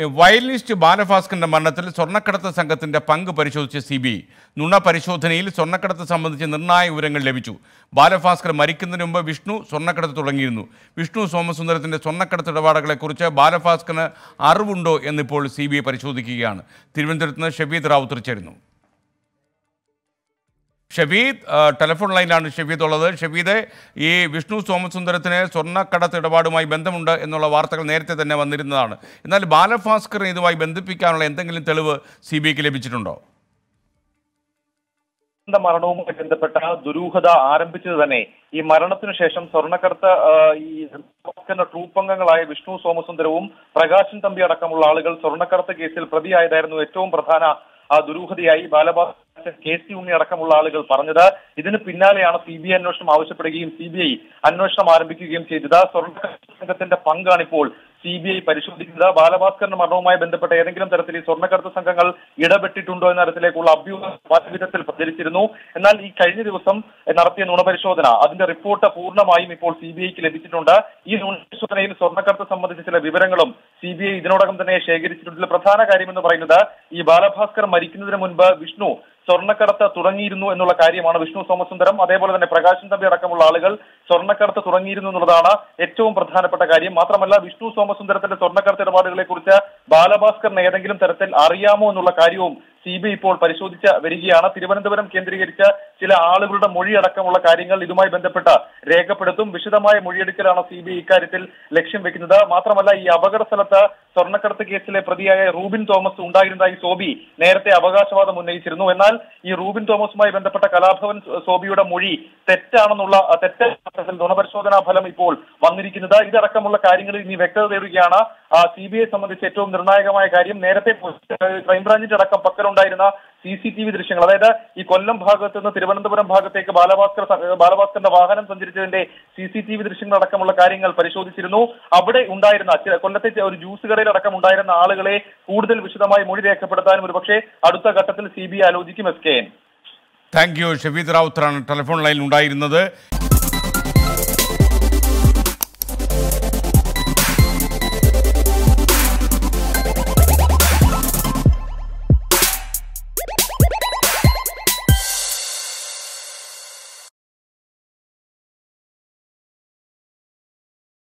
Violinist ബാലഭാസ്കറിന്റെ മരണത്തിൽ സ്വർണക്കടത്ത് സംഘത്തിന്റെ പങ്ക് പരിശോധിച്ച സി ബി ഐ നുണ പരിശോധനയിൽ സ്വർണക്കടത്ത് സംബന്ധിച്ച് നിർണായ വിവരങ്ങൾ ലഭിച്ചു. ബാലഭാസ്കർ മരിക്കുന്നതിന് മുമ്പ് വിഷ്ണു സ്വർണക്കടത്ത് തുടങ്ങിയിരുന്നു. വിഷ്ണു സോമസുന്ദരത്തിന്റെ സ്വർണക്കടത്ത് ഇടപാടുകളെക്കുറിച്ച് ബാലഭാസ്കറിന് അറിവുണ്ടോ എന്നിപ്പോൾ സി ബി ഐ പരിശോധിക്കുകയാണ്. തിരുവനന്തപുരത്ത് നിന്ന് ഷബീദ് റാവു ചേരുന്നു. ഷബീദ് ടെലിഫോൺ ലൈനിലാണ് ഷബീദ് ഉള്ളത്. ഷബീദെ ഈ വിഷ്ണു സോമസുന്ദരത്തിന് സ്വർണക്കടത്ത് ഇടപാടുമായി ബന്ധമുണ്ട് എന്നുള്ള വാർത്തകൾ നേരത്തെ തന്നെ വന്നിരുന്നതാണ്. എന്നാൽ ബാലഭാസ്കറിനെ ഇതുമായി ബന്ധിപ്പിക്കാനുള്ള എന്തെങ്കിലും തെളിവ് സി ബി ഐക്ക് ലഭിച്ചിട്ടുണ്ടോ മരണവുമായി ബന്ധപ്പെട്ട ദുരൂഹത ആരംഭിച്ചത് തന്നെ ഈ മരണത്തിനു ശേഷം സ്വർണക്കടത്ത് ഈ ട്രൂപ്പ് അംഗങ്ങളായ വിഷ്ണു സോമസുന്ദരവും പ്രകാശൻ തമ്പി അടക്കമുള്ള ആളുകൾ സ്വർണക്കടത്ത് കേസിൽ പ്രതിയായതായിരുന്നു ഏറ്റവും പ്രധാന ദുരൂഹതയായി ബാലഭാസ്കർ കെ സി ഉണ്ണി അടക്കമുള്ള ആളുകൾ പറഞ്ഞത് ഇതിന് പിന്നാലെയാണ് സി ബി ഐ അന്വേഷണം ആവശ്യപ്പെടുകയും സി ബി ഐ അന്വേഷണം ആരംഭിക്കുകയും ചെയ്തത്. സ്വർണക്കടത്ത് സംഘത്തിന്റെ പങ്കാണിപ്പോൾ സി ബി ഐ പരിശോധിക്കുന്നത്. ബാലഭാസ്കറിന്റെ മരണവുമായി ബന്ധപ്പെട്ട ഏതെങ്കിലും തരത്തിൽ ഈ സ്വർണക്കടത്ത് സംഘങ്ങൾ ഇടപെട്ടിട്ടുണ്ടോ എന്ന തരത്തിലേക്കുള്ള അഭ്യൂഹം പല വിധത്തിൽ പ്രചരിച്ചിരുന്നു. എന്നാൽ ഈ കഴിഞ്ഞ ദിവസം നടത്തിയ നുണപരിശോധന അതിന്റെ റിപ്പോർട്ട് പൂർണമായും ഇപ്പോൾ സി ബി ഐക്ക് ലഭിച്ചിട്ടുണ്ട്. ഈ നുണപരിശോധനയിൽ സ്വർണക്കടത്ത് സംബന്ധിച്ച ചില വിവരങ്ങളും സി ബി ഐ ഇതിനോടകം തന്നെ ശേഖരിച്ചിട്ടുണ്ട്. പ്രധാന കാര്യം എന്ന് പറയുന്നത് ഈ ബാലഭാസ്കർ മരിക്കുന്നതിന് മുൻപ് വിഷ്ണു സ്വർണക്കടത്ത് തുടങ്ങിയിരുന്നു എന്നുള്ള കാര്യമാണ് വിഷ്ണു സോമസുന്ദരം. അതേപോലെ തന്നെ പ്രകാശൻ തമ്പി അടക്കമുള്ള ആളുകൾ സ്വർണക്കടത്ത് തുടങ്ങിയിരുന്നു എന്നുള്ളതാണ് ഏറ്റവും പ്രധാനപ്പെട്ട കാര്യം. മാത്രമല്ല വിഷ്ണു സോമസുന്ദരത്തിന്റെ സ്വർണക്കടത്ത് ഇടപാടുകളെ കുറിച്ച് ബാലഭാസ്കറിന് ഏതെങ്കിലും തരത്തിൽ അറിയാമോ എന്നുള്ള കാര്യവും സി ബി ഇപ്പോൾ പരിശോധിച്ച് വരികയാണ്. തിരുവനന്തപുരം കേന്ദ്രീകരിച്ച ചില ആളുകളുടെ മൊഴി അടക്കമുള്ള കാര്യങ്ങൾ ഇതുമായി ബന്ധപ്പെട്ട രേഖപ്പെടുത്തും. വിശദമായ മൊഴിയെടുക്കലാണ് സി ബി ഇക്കാര്യത്തിൽ ലക്ഷ്യം വെക്കുന്നത്. മാത്രമല്ല ഈ അപകട സ്ഥലത്ത് സ്വർണക്കടത്ത് കേസിലെ പ്രതിയായ റൂബിൻ തോമസ് ഉണ്ടായിരുന്നതായി സോബി നേരത്തെ അവകാശവാദം ഉന്നയിച്ചിരുന്നു. എന്നാൽ ഈ റൂബിൻ തോമസുമായി ബന്ധപ്പെട്ട കലാഭവൻ സോബിയുടെ മൊഴി തെറ്റാണെന്നുള്ള തെറ്റാണ് നുണപരിശോധനാ ഫലം ഇപ്പോൾ വന്നിരിക്കുന്നത്. ഇതടക്കമുള്ള കാര്യങ്ങളിൽ ഇനി വ്യക്തത തേടുകയാണ് സി ബി ഐ സംബന്ധിച്ച് ഏറ്റവും നിർണായകമായ കാര്യം. നേരത്തെ ക്രൈംബ്രാഞ്ചിന്റെ അടക്കം പക്കലുണ്ടായിരുന്ന സി സി ടി വി ദൃശ്യങ്ങൾ. അതായത് ഈ കൊല്ലം ഭാഗത്ത് നിന്ന് തിരുവനന്തപുരം ഭാഗത്തേക്ക് ബാലഭാസ്കർ ബാലഭാസ്കറിന്റെ വാഹനം സഞ്ചരിച്ചതിന്റെ സി സി ടി വി ദൃശ്യങ്ങൾ അടക്കമുള്ള കാര്യങ്ങൾ പരിശോധിച്ചിരുന്നു. അവിടെ ഉണ്ടായിരുന്ന കൊല്ലത്തെ ഒരു ജ്യൂസ് കടയിൽ അടക്കം ഉണ്ടായിരുന്ന ആളുകളെ കൂടുതൽ വിശദമായി മൊഴി രേഖപ്പെടുത്താനും ഒരുപക്ഷെ അടുത്ത ഘട്ടത്തിൽ സി ബി ഐ ആലോചിക്കും. S K N. Thank you Shabeed റാവുത്തറാണ് telephone ലൈനിൽ ഉണ്ടായിരുന്നത്.